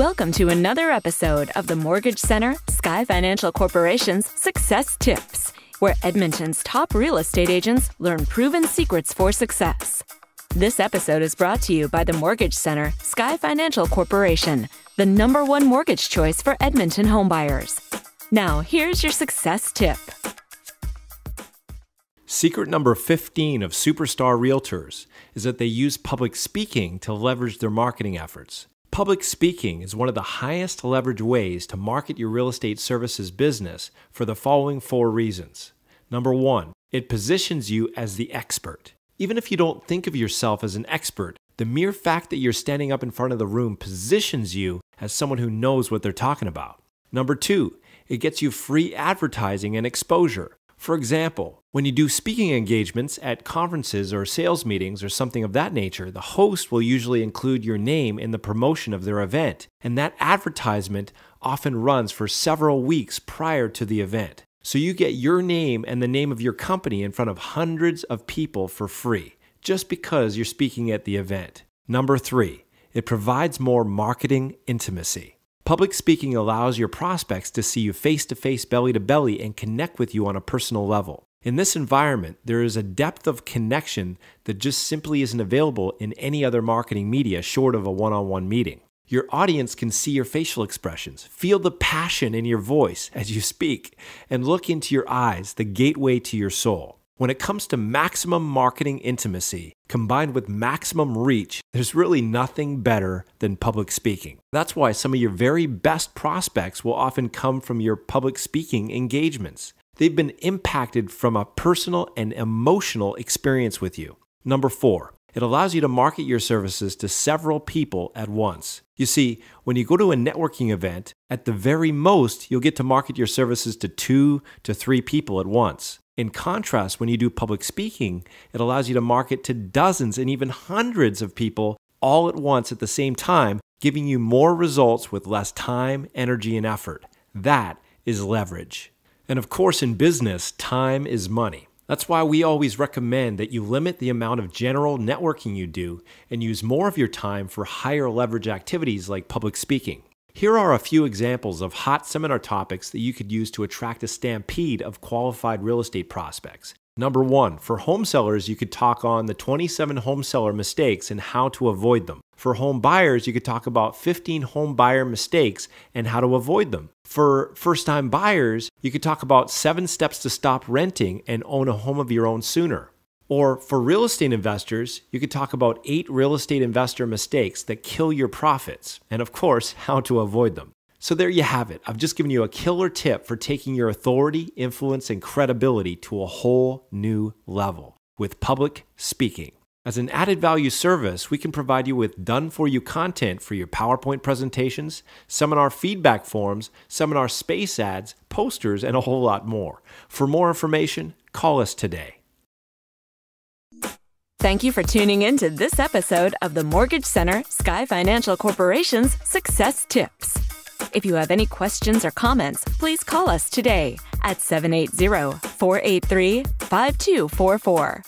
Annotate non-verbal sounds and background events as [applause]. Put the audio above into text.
Welcome to another episode of the Mortgage Center Sky Financial Corporation's Success Tips, where Edmonton's top real estate agents learn proven secrets for success. This episode is brought to you by the Mortgage Center Sky Financial Corporation, the number one mortgage choice for Edmonton homebuyers. Now, here's your success tip. Secret number 15 of superstar realtors is that they use public speaking to leverage their marketing efforts. Public speaking is one of the highest leverage ways to market your real estate services business for the following four reasons. Number one, it positions you as the expert. Even if you don't think of yourself as an expert, the mere fact that you're standing up in front of the room positions you as someone who knows what they're talking about. Number two, it gets you free advertising and exposure. For example, when you do speaking engagements at conferences or sales meetings or something of that nature, the host will usually include your name in the promotion of their event, and that advertisement often runs for several weeks prior to the event. So you get your name and the name of your company in front of hundreds of people for free, just because you're speaking at the event. Number three, it provides more marketing intimacy. Public speaking allows your prospects to see you face to face, belly to belly, and connect with you on a personal level. In this environment, there is a depth of connection that just simply isn't available in any other marketing media short of a one on one meeting. Your audience can see your facial expressions, feel the passion in your voice as you speak, and look into your eyes, the gateway to your soul. When it comes to maximum marketing intimacy combined with maximum reach, there's really nothing better than public speaking. That's why some of your very best prospects will often come from your public speaking engagements. They've been impacted from a personal and emotional experience with you. Number four, it allows you to market your services to several people at once. You see, when you go to a networking event, at the very most, you'll get to market your services to two to three people at once. In contrast, when you do public speaking, it allows you to market to dozens and even hundreds of people all at once at the same time, giving you more results with less time, energy, and effort. That is leverage. And of course, in business, time is money. That's why we always recommend that you limit the amount of general networking you do and use more of your time for higher leverage activities like public speaking. Here are a few examples of hot seminar topics that you could use to attract a stampede of qualified real estate prospects. Number one, for home sellers, you could talk on the 27 home seller mistakes and how to avoid them. For home buyers, you could talk about 15 home buyer mistakes and how to avoid them. For first time buyers, you could talk about seven steps to stop renting and own a home of your own sooner. Or for real estate investors, you could talk about eight real estate investor mistakes that kill your profits, and of course, [laughs] how to avoid them. So there you have it. I've just given you a killer tip for taking your authority, influence, and credibility to a whole new level with public speaking. As an added value service, we can provide you with done for you content for your PowerPoint presentations, seminar feedback forms, seminar space ads, posters, and a whole lot more. For more information, call us today. Thank you for tuning in to this episode of the Mortgage Center Sky Financial Corporation's Success Tips. If you have any questions or comments, please call us today at 780 483 5244